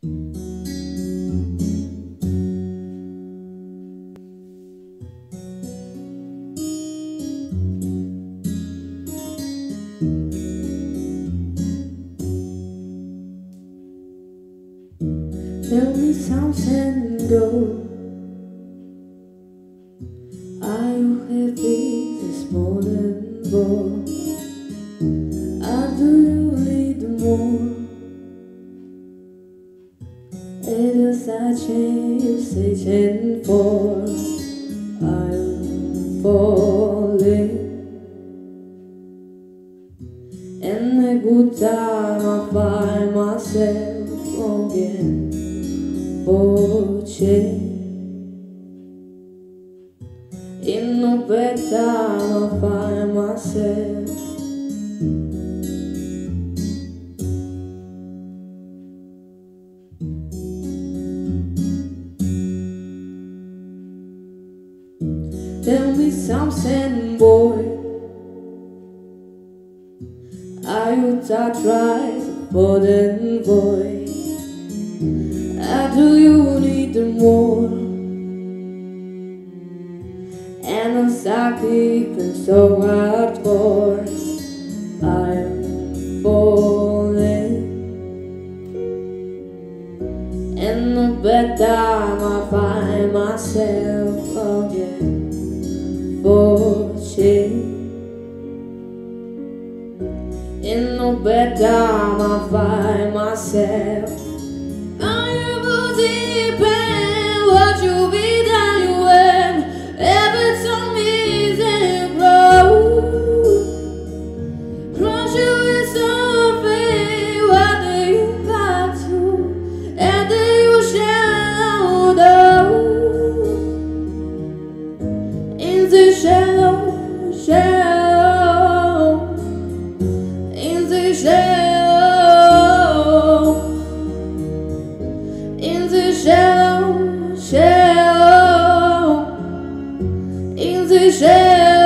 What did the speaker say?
Tell me something, go. Are you happy this morning, boy? Is a change searching for. I'm falling. In a good time, I find myself longing for change. In a bad time, I find myself. Tell me something, boy. Are you right for the voice? Or do you need more? And I'm stuck keeping so hard for I'm falling In the bad time I find myself in no bad time I find myself desejar.